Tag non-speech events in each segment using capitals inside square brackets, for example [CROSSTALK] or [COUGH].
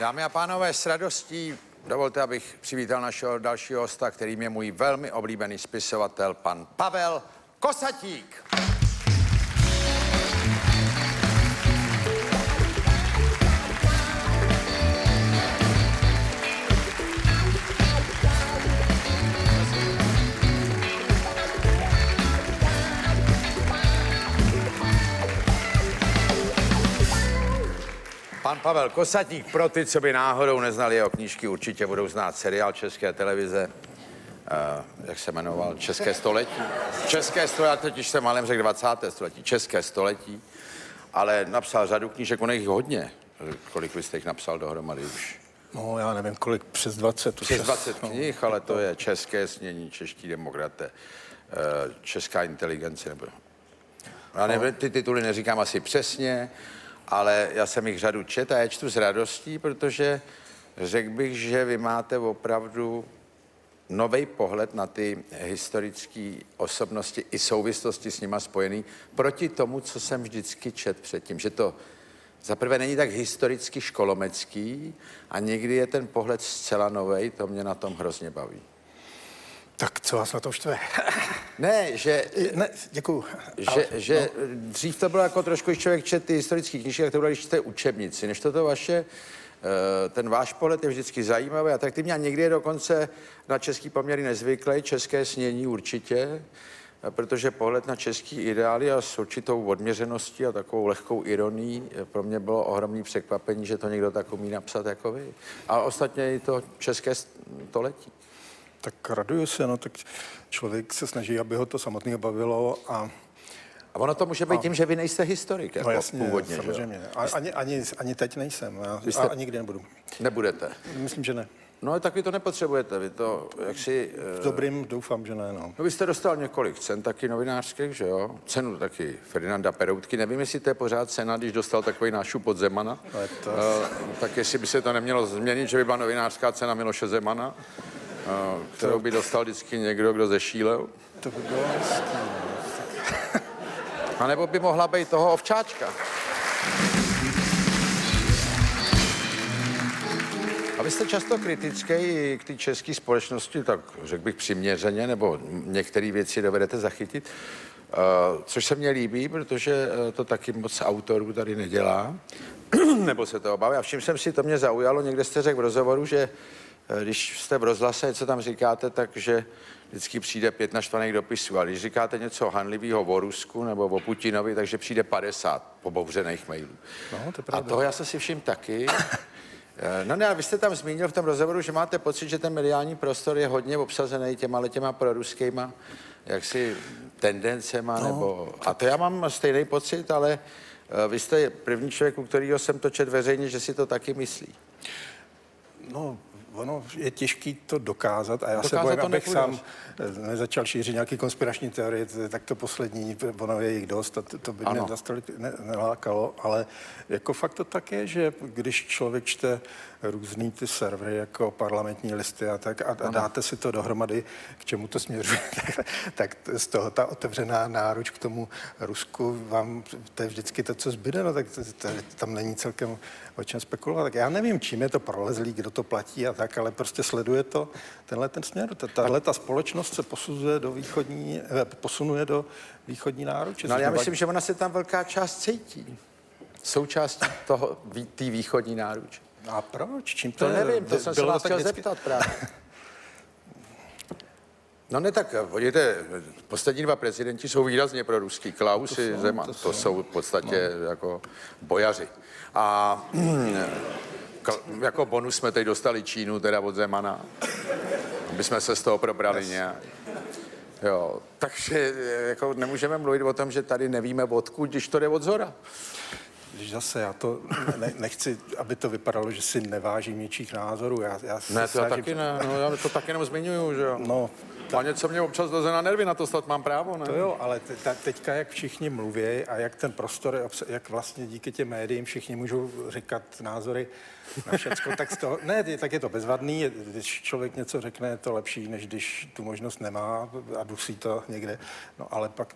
Dámy a pánové, s radostí dovolte, abych přivítal našeho dalšího hosta, kterým je můj velmi oblíbený spisovatel, pan Pavel Kosatík. Pan Pavel Kosatík, pro ty, co by náhodou neznali jeho knížky, určitě budou znát seriál České televize, uh, jak se jmenoval, České století. České století, totiž jsem malem řekl 20. století, České století, ale napsal řadu knížek, on je jich hodně. Kolik vy jste jich napsal dohromady už? No, já nevím, kolik, přes 20. Přes 20 knih, ale to je České snění, Čeští demokraté, uh, Česká inteligence, nebo... Já nevím, ty tituly neříkám asi přesně, ale já jsem jich řadu čet a já čtu s radostí, protože řekl bych, že vy máte opravdu nový pohled na ty historické osobnosti i souvislosti s nima spojený proti tomu, co jsem vždycky čet předtím, že to zaprvé není tak historicky školomecký a někdy je ten pohled zcela nový, to mě na tom hrozně baví. Tak co vás na to štve? [LAUGHS] Ne, že Ne, děkuju. že, Ale- že no. dřív to bylo jako trošku, když člověk čet ty historické knížky, jak to bylo, když čte učebnici, než to to vaše, eh, ten váš pohled je vždycky zajímavý, atraktivní a někdy je dokonce na český poměry nezvyklý, české snění určitě, eh, protože pohled na český ideály a s určitou odměřeností a takovou lehkou ironií eh, pro mě bylo ohromný překvapení, že to někdo tak umí napsat jako vy. A ostatně i to české století. Tak raduju se, no, tak člověk se snaží, aby ho to samotného bavilo a A ono to může být tím, že vy nejste historik, jako no jasně, původně, že samozřejmě. A, ani, ani, ani teď nejsem já, Vy jste- a, a nikdy nebudu. Nebudete. Myslím, že ne. No, tak vy to nepotřebujete, vy to, jak si... V dobrým doufám, že ne, no. No, vy jste dostal několik cen taky novinářských, že jo? Cenu taky Ferdinanda Peroutky. Nevím, jestli to je pořád cena, když dostal takový nášup od Zemana. Ale to- Uh, tak jestli by se to nemělo změnit, že by byla novinářská cena Miloše Zemana, kterou by dostal vždycky někdo, kdo zešílel. To by bylo hezký. A nebo by mohla být toho ovčáčka. A vy jste často kritický i k té české společnosti, tak řekl bych přiměřeně, nebo některé věci dovedete zachytit, což se mně líbí, protože uh, to taky moc autorů tady nedělá, [CLEARS THROAT] nebo se to obává. A všim jsem si, to mě zaujalo, někde jste řekl v rozhovoru, že když jste v rozhlase, co tam říkáte, takže vždycky přijde pět naštvaných dopisů. Ale když říkáte něco hanlivého o Rusku nebo o Putinovi, takže přijde 50 pobouřených mailů. No, to je A toho já se si všim taky. [LAUGHS] Eh, No ne, a vy jste tam zmínil v tom rozhovoru, že máte pocit, že ten mediální prostor je hodně obsazený těma ale těma proruskýma jaksi tendencema, no, nebo... A to já mám stejný pocit, ale eh, vy jste první člověk, u kterého jsem to čet veřejně, že si to taky myslí. No, ono je těžký to dokázat a já Dokázat se bojím, abych nepůjde. sám eh, nezačal šířit nějaký konspirační teorie, tak to poslední, ono je jich dost a to, to by Ano. mě nastali, ne, nelákalo, ale jako fakt to tak je, že když člověk čte různý ty servery jako parlamentní listy a tak a, a dáte si to dohromady, k čemu to směřuje, [LAUGHS] tak, tak z toho ta otevřená náruč k tomu Rusku vám, to je vždycky to, co zbyde, no tak to, to, tam není celkem o čem spekulovat. Tak já nevím, čím je to prolezlý, kdo to platí a tak, ale prostě sleduje to tenhle ten směr. Ta- Tahle ta společnost se posuzuje do východní, eh, posunuje do východní náruče. No ale já myslím, že ona se tam velká část cítí. Součástí toho, té východní náruče. A proč? Čím to, To nevím, to jsem se vás chtěl vždycky? zeptat právě. No ne tak, podívejte, poslední dva prezidenti jsou výrazně pro ruský, Klaus i Zeman, to, to jsou v podstatě no. jako bojaři. A k- [CLEARS THROAT] jako bonus jsme teď dostali Čínu, teda od Zemana, aby jsme se z toho probrali nějak. Jo, takže jako nemůžeme mluvit o tom, že tady nevíme odkud, když to jde od zora. Když zase já to ne, nechci, aby to vypadalo, že si nevážím něčích názorů. Já, já Ne, to já taky ne, no, já to taky jenom zmiňuju, že jo. No, A něco mě občas doze na nervy, na to snad mám právo, ne? To jo, ale te, te, teďka, jak všichni mluví a jak ten prostor, jak vlastně díky těm médiím všichni můžou říkat názory na všecko, tak z toho, ne, tak je to bezvadný, když člověk něco řekne, je to lepší, než když tu možnost nemá a dusí to někde, no ale pak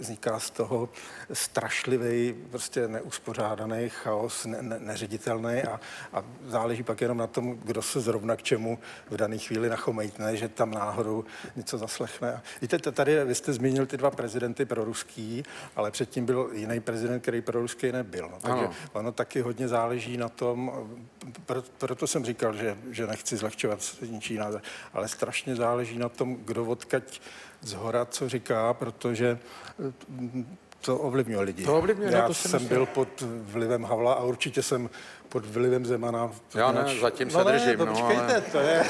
vzniká z toho strašlivý, prostě neuspořádaný chaos, ne, ne, neředitelný a, a záleží pak jenom na tom, kdo se zrovna k čemu v dané chvíli nachomejtne, že tam náhodou něco zaslechne. Víte, tady vy jste zmínil ty dva prezidenty proruský, ale předtím byl jiný prezident, který proruský nebyl. No, takže Ano. ono taky hodně záleží na tom, pro, proto jsem říkal, že, že nechci zlehčovat ničí názor, ale strašně záleží na tom, kdo odkaď z hora co říká, protože eh, to ovlivňuje lidi. To ovlivňuje, no, Já to jsem myslím. byl pod vlivem Havla a určitě jsem pod vlivem Zemana. Já ne, zatím se no ne, držím, to no, počkejte, ale- to je...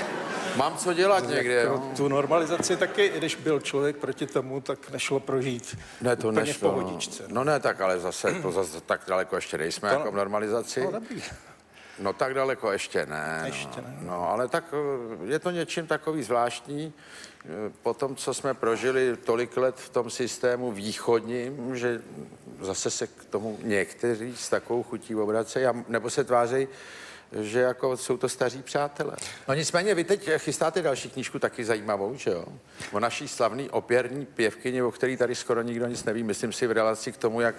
Mám co dělat někde, Jako tu normalizaci taky, i když byl člověk proti tomu, tak nešlo prožít Ne, to úplně nešlo. v no. pohodičce. No ne, tak ale zase to zase tak daleko ještě nejsme jako v normalizaci. No, dobrý. No tak daleko ještě ne. Ještě no. ne. No, ale tak eh, je to něčím takový zvláštní. eh, Po tom, co jsme prožili tolik let v tom systému východním, že zase se k tomu někteří s takovou chutí obracejí, nebo se tvářejí, že jako jsou to staří přátelé. No nicméně vy teď chystáte další knížku taky zajímavou, že jo? O naší slavný opěrní pěvkyni, o který tady skoro nikdo nic neví. Myslím si v relaci k tomu, jak,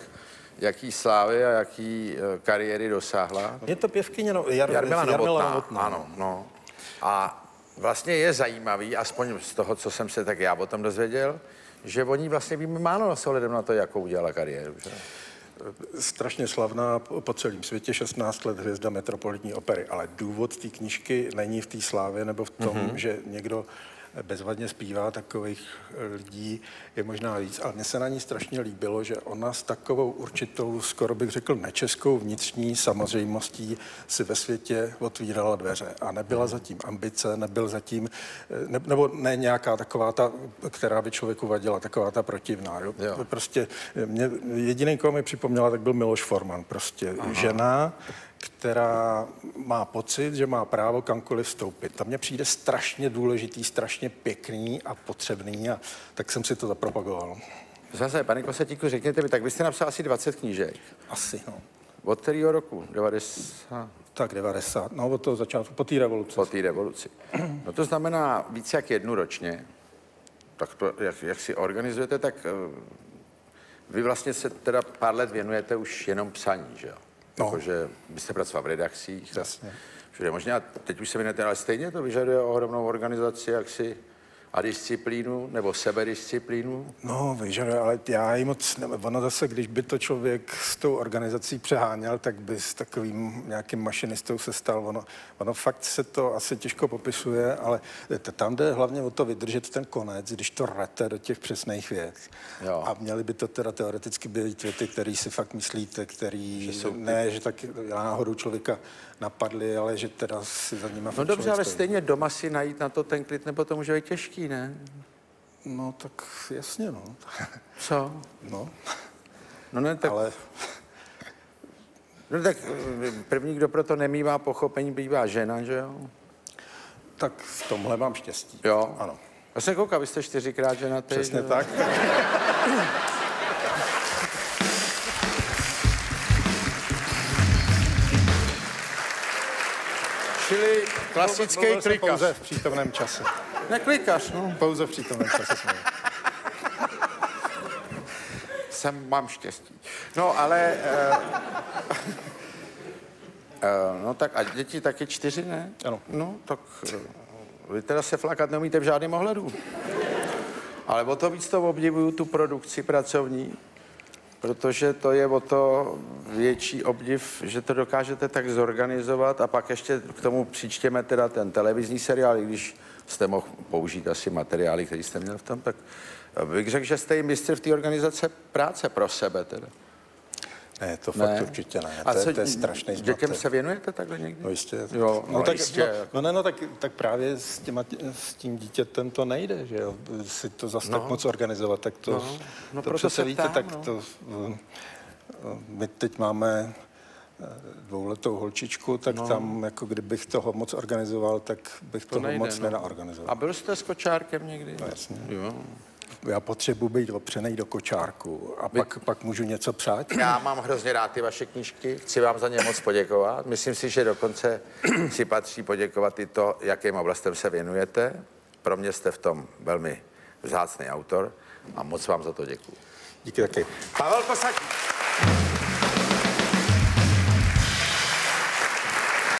jaký slávy a jaký eh, kariéry dosáhla. Je to pěvkyně, no, Jar, Jarmila Novotná, Novotná. ano, no. A vlastně je zajímavý, aspoň z toho, co jsem se tak já o tom dozvěděl, že o ní vlastně víme málo s ohledem na to, jakou udělala kariéru. Že? Strašně slavná po celém světě, 16 let hvězda Metropolitní opery, ale důvod té knížky není v té slávě nebo v tom, mm-hmm. že někdo bezvadně zpívá, takových eh, lidí je možná víc, ale mně se na ní strašně líbilo, že ona s takovou určitou, skoro bych řekl, nečeskou vnitřní samozřejmostí si ve světě otvírala dveře a nebyla zatím ambice, nebyl zatím, eh, ne, nebo ne nějaká taková ta, která by člověku vadila, taková ta protivná. Jo? Jo. Prostě mě, jediný, koho mi připomněla, tak byl Miloš Forman. Prostě Aha. žena, která má pocit, že má právo kamkoliv vstoupit. To mně přijde strašně důležitý, strašně pěkný a potřebný a tak jsem si to zapropagoval. Zase, pane Kosetíku, řekněte mi, tak vy jste napsal asi 20 knížek. Asi, no. Od kterého roku? 90? Tak 90, no od toho začátku, po té revoluci. Po té revoluci. [CLEARS THROAT] No to znamená více jak jednu ročně. Tak to, jak, jak si organizujete, tak eh, vy vlastně se teda pár let věnujete už jenom psaní, že jo? No. Jakože byste pracoval v redakcích. Jasně. Všude možná, teď už se věnujete, ale stejně to vyžaduje ohromnou organizaci, jak si a disciplínu, nebo sebedisciplínu. No, vyžaduje, ale já ji moc, ne, ono zase, když by to člověk s tou organizací přeháněl, tak by s takovým nějakým mašinistou se stal. Ono, ono fakt se to asi těžko popisuje, ale tam jde hlavně o to vydržet ten konec, když to rete do těch přesných věc. Jo. A měly by to teda teoreticky být věty, které si fakt myslíte, který Že jsou ty- ne, že tak náhodou člověka napadly, ale že teda si za nima No dobře, ale stojí. stejně doma si najít na to ten klid, nebo to může být těžký, ne? No tak jasně, no. Co? no No ne, tak, ale no, tak první, kdo pro to nemývá pochopení, bývá žena, že jo? tak v tomhle mám štěstí. Jo. Ano. Já jsem koukal, vy jste čtyřikrát ženatý. Přesně že tak. Čili klasický. Pouze v přítomném čase. Neklikař, no. Pouze v přítomném čase. Jsem, mám štěstí. No, ale... Uh, uh, no tak a děti taky čtyři, ne? Ano. No, tak uh, vy teda se flakat neumíte v žádném ohledu. Ale o to víc to obdivuju, tu produkci pracovní, protože to je o to větší obdiv, že to dokážete tak zorganizovat a pak ještě k tomu přičtěme teda ten televizní seriál, i když jste mohl použít asi materiály, které jste měl v tom, tak bych řekl, že jste i mistr v té organizace práce pro sebe teda. Ne, to fakt určitě ne. A to, je- co, to je strašný Dětem zmatek. se věnujete takhle někdy? No jistě. Jo, no, tak, jistě. No, no, ne, no tak, tak právě s, těma, s tím dítětem to nejde, že jo? Si to zase no. tak moc organizovat, tak to, No, no to proto přece se víte, ptám, tak no. to... eh, My teď máme dvouletou holčičku, tak no. tam, jako kdybych toho moc organizoval, tak bych to toho nejde, moc no. nenaorganizoval. A byl jste s kočárkem někdy? No, jasně. Jo. Já potřebuji být opřenej do kočárku a pak, pak můžu něco psát. Já mám hrozně rád ty vaše knížky, chci vám za ně moc poděkovat. Myslím si, že dokonce [CLEARS THROAT] si patří poděkovat i to, jakým oblastem se věnujete. Pro mě jste v tom velmi vzácný autor a moc vám za to děkuji. Díky taky. Pavel Kosatík.